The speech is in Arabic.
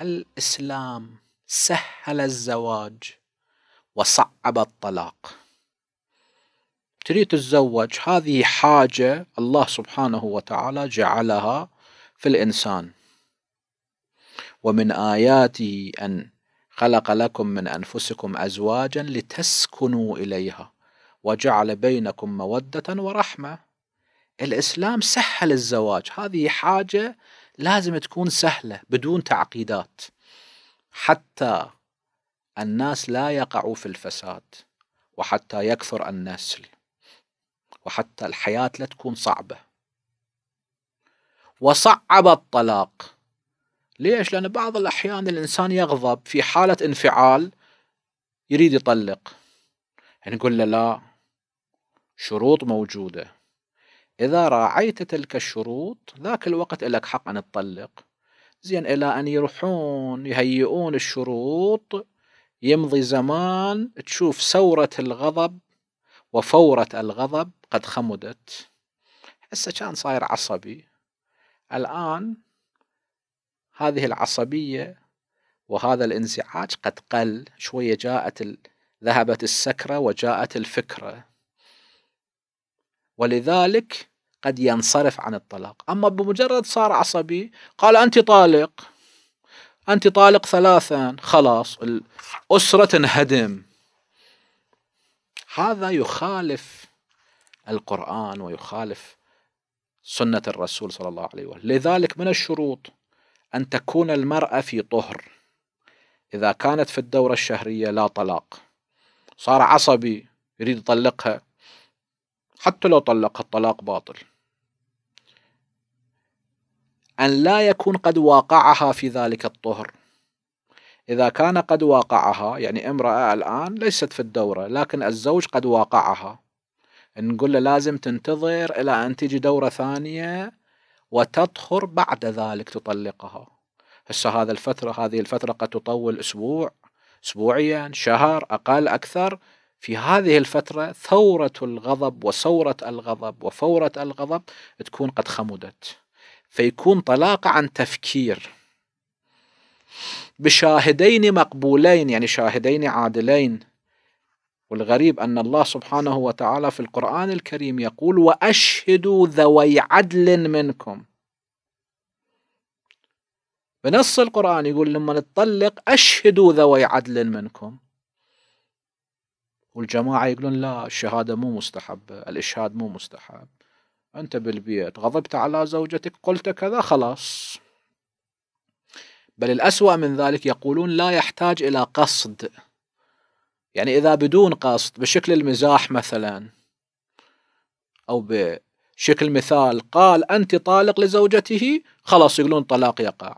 الإسلام سهل الزواج وصعب الطلاق. تريد تتزوج هذه حاجة الله سبحانه وتعالى جعلها في الإنسان. ومن آياته أن خلق لكم من أنفسكم أزواجا لتسكنوا إليها وجعل بينكم مودة ورحمة. الإسلام سهل الزواج هذه حاجة لازم تكون سهلة بدون تعقيدات. حتى الناس لا يقعوا في الفساد وحتى يكثر النسل وحتى الحياة لا تكون صعبة. وصعب الطلاق. ليش؟ لأن بعض الأحيان الإنسان يغضب في حالة انفعال يريد يطلق. يعني نقول له لا شروط موجودة. إذا راعيت تلك الشروط ذاك الوقت لك حق أن تطلق. زين إلى أن يروحون يهيئون الشروط يمضي زمان تشوف ثورة الغضب وفورة الغضب قد خمدت. هسه كان صاير عصبي. الآن هذه العصبية وهذا الانزعاج قد قل. شوية جاءت ال... ذهبت السكرة وجاءت الفكرة. ولذلك قد ينصرف عن الطلاق. أما بمجرد صار عصبي قال أنت طالق. أنت طالق ثلاثا خلاص الأسرة تنهدم. هذا يخالف القرآن ويخالف سنة الرسول صلى الله عليه وسلم. لذلك من الشروط؟ أن تكون المرأة في طهر. إذا كانت في الدورة الشهرية لا طلاق. صار عصبي يريد يطلقها. حتى لو طلقها الطلاق باطل. أن لا يكون قد واقعها في ذلك الطهر. إذا كان قد واقعها يعني امرأة الآن ليست في الدورة لكن الزوج قد واقعها نقول له لازم تنتظر إلى أن تجي دورة ثانية وتطهر بعد ذلك تطلقها. هسه هذا الفترة هذه الفترة قد تطول أسبوع أسبوعيا شهر أقل أكثر. في هذه الفترة ثورة الغضب وثورة الغضب وفورة الغضب تكون قد خمدت. فيكون طلاق عن تفكير. بشاهدين مقبولين يعني شاهدين عادلين. والغريب أن الله سبحانه وتعالى في القرآن الكريم يقول وأشهدوا ذوي عدل منكم. بنص القرآن يقول لما نطلق أشهدوا ذوي عدل منكم. والجماعة يقولون لا الشهادة مو مستحبة الإشهاد مو مستحب. أنت بالبيت غضبت على زوجتك قلت كذا خلاص. بل الأسوأ من ذلك يقولون لا يحتاج إلى قصد. يعني إذا بدون قصد بشكل المزاح مثلا أو بشكل مثال قال أنت طالق لزوجته خلاص يقولون طلاق يقع.